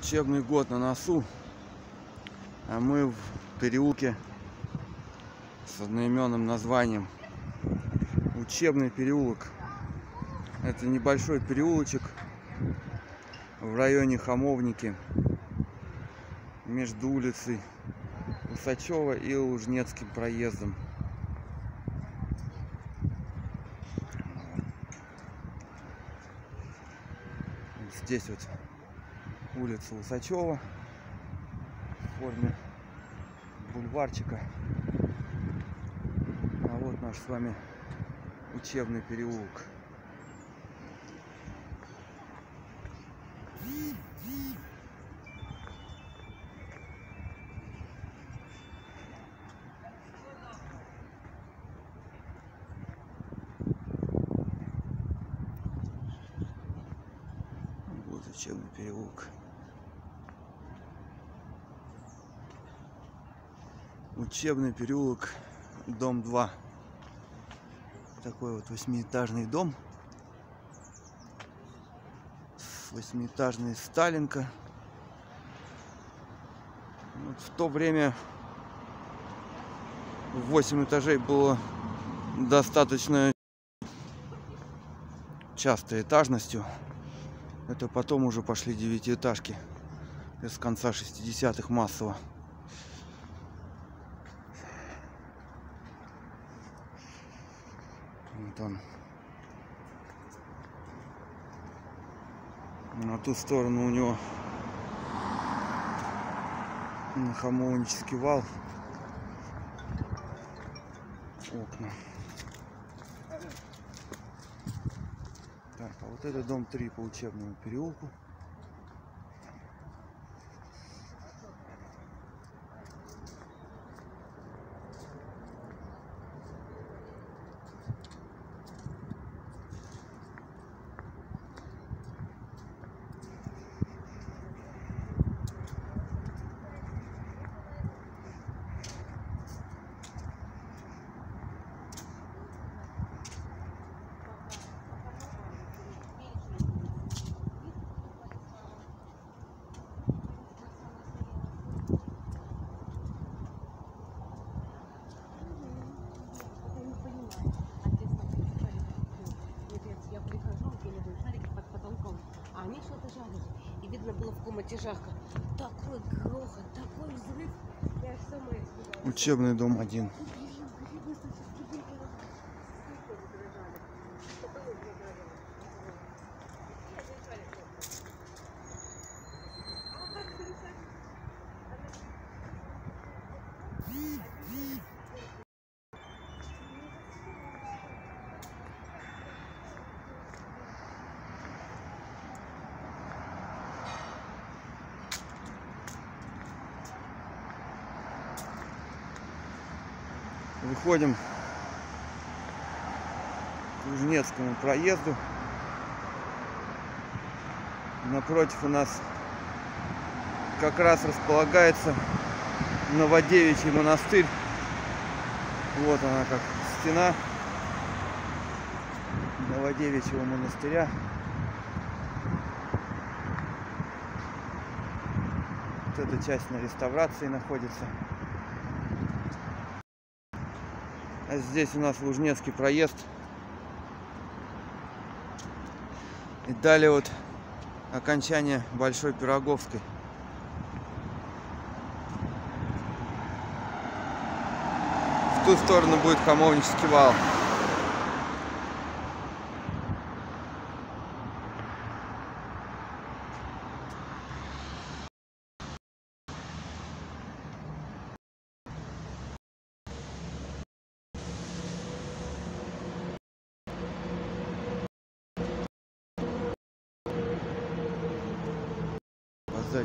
Учебный год на носу, а мы в переулке с одноименным названием. Учебный переулок. Это небольшой переулочек в районе Хамовники между улицей Усачева и Лужнецким проездом. Здесь вот улица Усачева в форме бульварчика. А вот наш с вами учебный переулок. Вот учебный переулок. Учебный переулок, дом 2. Такой вот восьмиэтажный дом. Восьмиэтажный Сталинка. Вот в то время 8 этажей было достаточно частой этажностью. Это потом уже пошли девятиэтажки. С конца 60-х массово. Вот он. На ту сторону у него на хамовнический вал окна. Так, а вот это дом 3 по учебному переулку. А они что-то жарили. И видно было в комнате жарко. Такой грохот, такой взрыв. Я аж сама. Учебный дом 1. Выходим к Лужнецкому проезду. Напротив у нас как раз располагается Новодевичий монастырь. Вот она как стена Новодевичьего монастыря. Вот эта часть на реставрации находится. А здесь у нас Лужнецкий проезд. И далее вот окончание Большой Пироговской. В ту сторону будет Хамовнический вал. Dây.